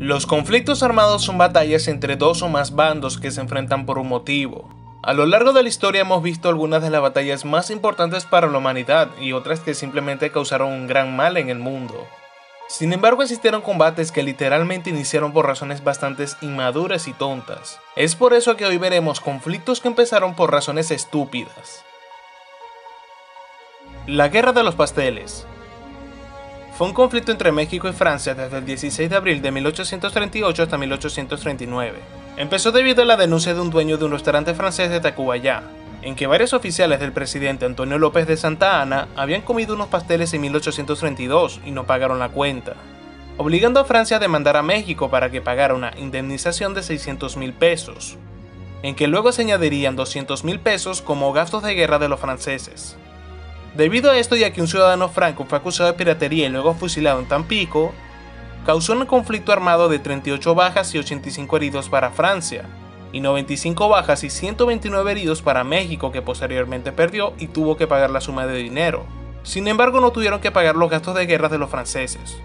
Los conflictos armados son batallas entre dos o más bandos que se enfrentan por un motivo. A lo largo de la historia hemos visto algunas de las batallas más importantes para la humanidad y otras que simplemente causaron un gran mal en el mundo. Sin embargo, existieron combates que literalmente iniciaron por razones bastante inmaduras y tontas. Es por eso que hoy veremos conflictos que empezaron por razones estúpidas. La Guerra de los Pasteles fue un conflicto entre México y Francia desde el 16 de abril de 1838 hasta 1839. Empezó debido a la denuncia de un dueño de un restaurante francés de Tacubaya, en que varios oficiales del presidente Antonio López de Santa Ana habían comido unos pasteles en 1832 y no pagaron la cuenta, obligando a Francia a demandar a México para que pagara una indemnización de 600 mil pesos, en que luego se añadirían 200 mil pesos como gastos de guerra de los franceses. Debido a esto y a que un ciudadano franco fue acusado de piratería y luego fusilado en Tampico, causó un conflicto armado de 38 bajas y 85 heridos para Francia, y 95 bajas y 129 heridos para México que posteriormente perdió y tuvo que pagar la suma de dinero. Sin embargo no tuvieron que pagar los gastos de guerra de los franceses.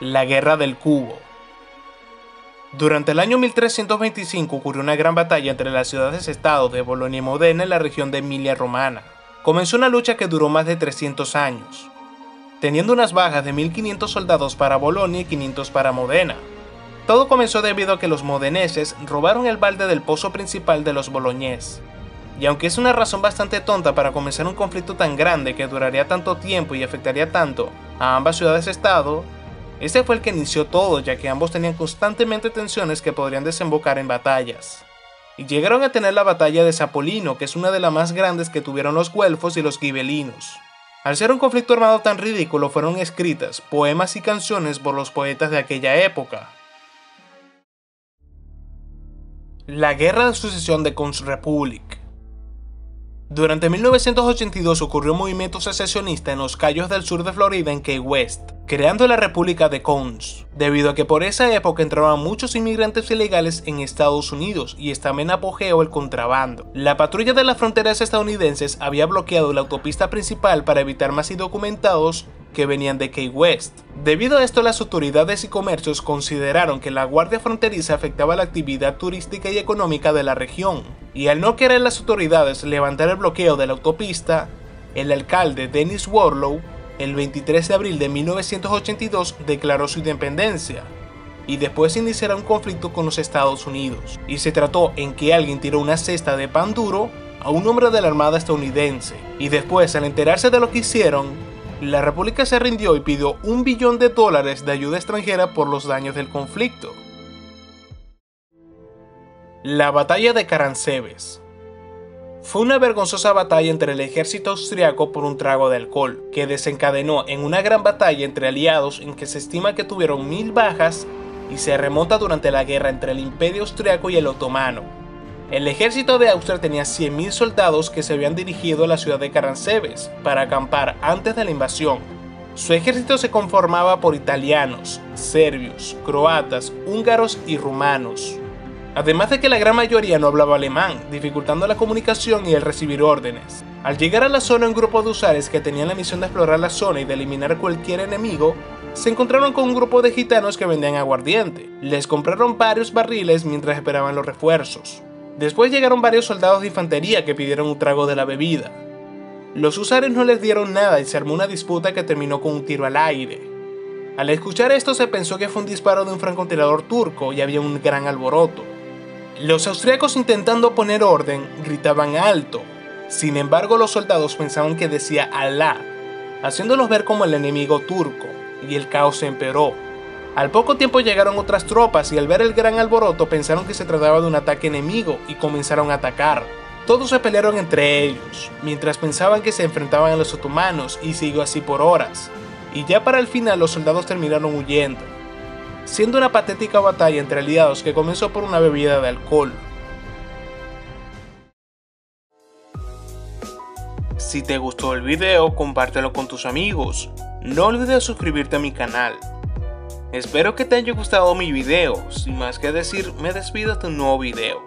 La Guerra del Cubo durante el año 1325 ocurrió una gran batalla entre las ciudades-estado de Bolonia y Modena en la región de Emilia-Romana comenzó una lucha que duró más de 300 años, teniendo unas bajas de 1500 soldados para Bolonia y 500 para Modena. Todo comenzó debido a que los modeneses robaron el balde del pozo principal de los boloñés. Y aunque es una razón bastante tonta para comenzar un conflicto tan grande que duraría tanto tiempo y afectaría tanto a ambas ciudades-estado, este fue el que inició todo ya que ambos tenían constantemente tensiones que podrían desembocar en batallas y llegaron a tener la batalla de Sapolino, que es una de las más grandes que tuvieron los guelfos y los gibelinos. Al ser un conflicto armado tan ridículo, fueron escritas poemas y canciones por los poetas de aquella época. La Guerra de Sucesión de Republic Durante 1982 ocurrió un movimiento secesionista en los Cayos del sur de Florida en Key West, creando la República de Cons, debido a que por esa época entraban muchos inmigrantes ilegales en Estados Unidos y estaba en apogeo el contrabando. La patrulla de las fronteras estadounidenses había bloqueado la autopista principal para evitar más indocumentados que venían de Key West. Debido a esto, las autoridades y comercios consideraron que la guardia fronteriza afectaba la actividad turística y económica de la región, y al no querer las autoridades levantar el bloqueo de la autopista, el alcalde Dennis Warlow el 23 de abril de 1982 declaró su independencia y después iniciará un conflicto con los Estados Unidos. Y se trató en que alguien tiró una cesta de pan duro a un hombre de la Armada estadounidense. Y después, al enterarse de lo que hicieron, la República se rindió y pidió un billón de dólares de ayuda extranjera por los daños del conflicto. La batalla de Caransebes fue una vergonzosa batalla entre el ejército austriaco por un trago de alcohol, que desencadenó en una gran batalla entre aliados en que se estima que tuvieron mil bajas y se remonta durante la guerra entre el imperio austriaco y el otomano. El ejército de Austria tenía 100.000 soldados que se habían dirigido a la ciudad de Caransebes para acampar antes de la invasión. Su ejército se conformaba por italianos, serbios, croatas, húngaros y rumanos. Además de que la gran mayoría no hablaba alemán, dificultando la comunicación y el recibir órdenes. Al llegar a la zona un grupo de usuarios que tenían la misión de explorar la zona y de eliminar cualquier enemigo, se encontraron con un grupo de gitanos que vendían aguardiente. Les compraron varios barriles mientras esperaban los refuerzos. Después llegaron varios soldados de infantería que pidieron un trago de la bebida. Los usuarios no les dieron nada y se armó una disputa que terminó con un tiro al aire. Al escuchar esto se pensó que fue un disparo de un francotirador turco y había un gran alboroto. Los austriacos intentando poner orden gritaban alto, sin embargo los soldados pensaban que decía Alá, haciéndolos ver como el enemigo turco, y el caos se empeoró. Al poco tiempo llegaron otras tropas y al ver el gran alboroto pensaron que se trataba de un ataque enemigo y comenzaron a atacar. Todos se pelearon entre ellos, mientras pensaban que se enfrentaban a los otomanos y siguió así por horas. Y ya para el final los soldados terminaron huyendo siendo una patética batalla entre aliados que comenzó por una bebida de alcohol. Si te gustó el video, compártelo con tus amigos. No olvides suscribirte a mi canal. Espero que te haya gustado mi video. Sin más que decir, me despido hasta un nuevo video.